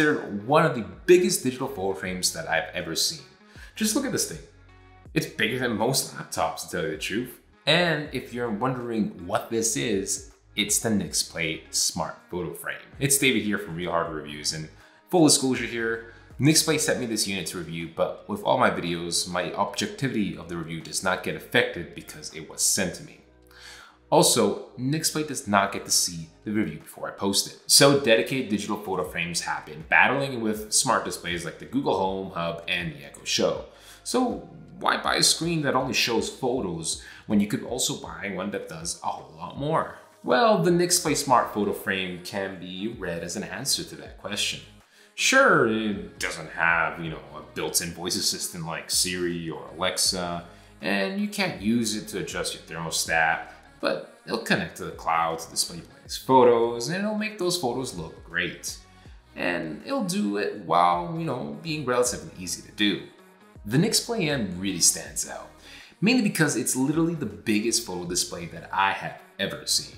considered one of the biggest digital photo frames that I've ever seen. Just look at this thing. It's bigger than most laptops, to tell you the truth. And if you're wondering what this is, it's the Nixplay Smart Photo Frame. It's David here from Real Hardware Reviews, and full disclosure here, Nixplay sent me this unit to review, but with all my videos, my objectivity of the review does not get affected because it was sent to me. Also, Nixplay does not get to see the review before I post it. So dedicated digital photo frames have been battling with smart displays like the Google Home Hub and the Echo Show. So why buy a screen that only shows photos when you could also buy one that does a whole lot more? Well, the Nixplay Smart Photo Frame can be read as an answer to that question. Sure, it doesn't have, you know, a built-in voice assistant like Siri or Alexa, and you can't use it to adjust your thermostat, but it'll connect to the cloud to display latest photos and it'll make those photos look great. And it'll do it while, you know, being relatively easy to do. The Nixplay N really stands out, mainly because it's literally the biggest photo display that I have ever seen.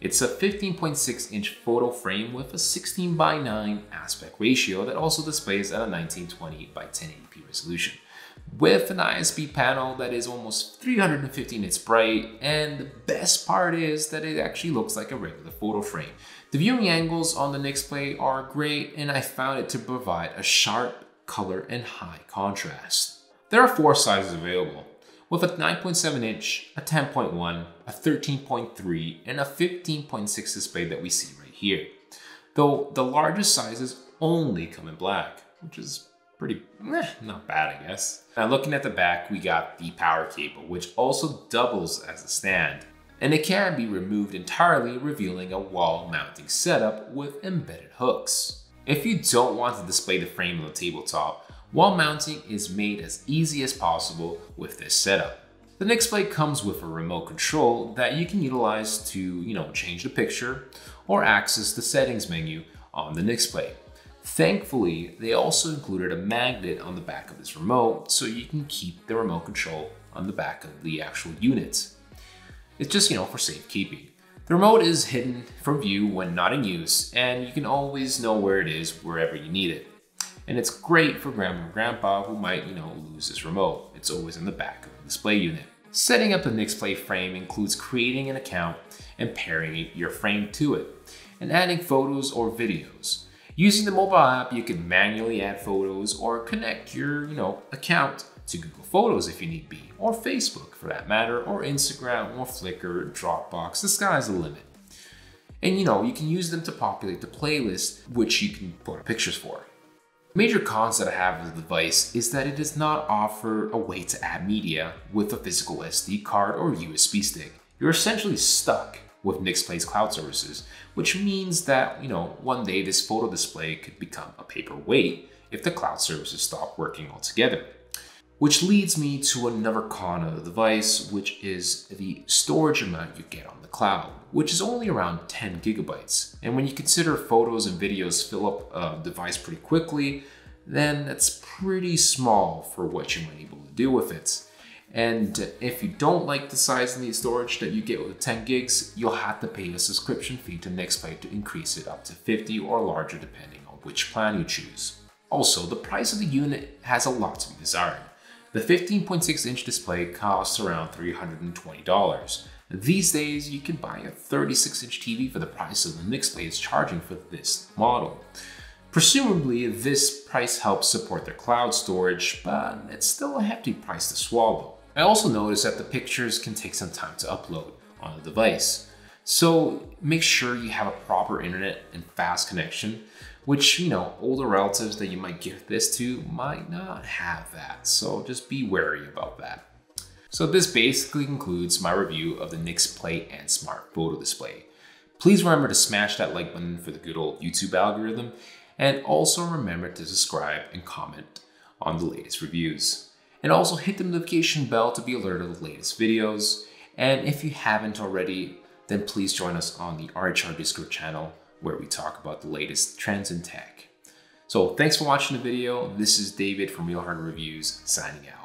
It's a 15.6 inch photo frame with a 16 by 9 aspect ratio that also displays at a 1920 by 1080p resolution with an IPS panel that is almost 350 nits bright, and the best part is that it actually looks like a regular photo frame. The viewing angles on the Nixplay are great, and I found it to provide a sharp color and high contrast. There are four sizes available, with a 9.7 inch, a 10.1, a 13.3, and a 15.6 display that we see right here. Though the largest sizes only come in black, which is pretty, eh, not bad, I guess. Now looking at the back, we got the power cable, which also doubles as a stand. And it can be removed entirely, revealing a wall mounting setup with embedded hooks. If you don't want to display the frame on the tabletop, wall mounting is made as easy as possible with this setup. The Nixplay comes with a remote control that you can utilize to, you know, change the picture or access the settings menu on the Nixplay. Thankfully, they also included a magnet on the back of this remote so you can keep the remote control on the back of the actual unit. It's just, you know, for safekeeping. The remote is hidden from view when not in use, and you can always know where it is wherever you need it. And it's great for grandma and grandpa who might, you know, lose this remote. It's always in the back of the display unit. Setting up a Nixplay frame includes creating an account and pairing your frame to it, and adding photos or videos. Using the mobile app, you can manually add photos or connect your, you know, account to Google Photos if you need be, or Facebook for that matter, or Instagram, or Flickr, Dropbox, the sky's the limit. And you know, you can use them to populate the playlist, which you can put pictures for. Major cons that I have with the device is that it does not offer a way to add media with a physical SD card or USB stick. You're essentially stuck with Nixplay's cloud services, which means that, you know, one day this photo display could become a paperweight if the cloud services stop working altogether. Which leads me to another con of the device, which is the storage amount you get on the cloud, which is only around 10 gigabytes. And when you consider photos and videos fill up a device pretty quickly, then that's pretty small for what you might be able to do with it. And if you don't like the size of the storage that you get with 10 gigs, you'll have to pay a subscription fee to Nixplay to increase it up to 50 or larger depending on which plan you choose. Also, the price of the unit has a lot to be desired. The 15.6 inch display costs around $320. These days, you can buy a 36 inch TV for the price of the Nixplay is charging for this model. Presumably, this price helps support their cloud storage, but it's still a hefty price to swallow. I also noticed that the pictures can take some time to upload on the device. So make sure you have a proper internet and fast connection, which, you know, older relatives that you might give this to might not have that. So just be wary about that. So this basically concludes my review of the Nixplay N Smart Photo Display. Please remember to smash that like button for the good old YouTube algorithm, and also remember to subscribe and comment on the latest reviews and also hit the notification bell to be alerted of the latest videos. And if you haven't already, then please join us on the RHR Discord channel where we talk about the latest trends in tech. So thanks for watching the video. This is David from Real Hard Reviews signing out.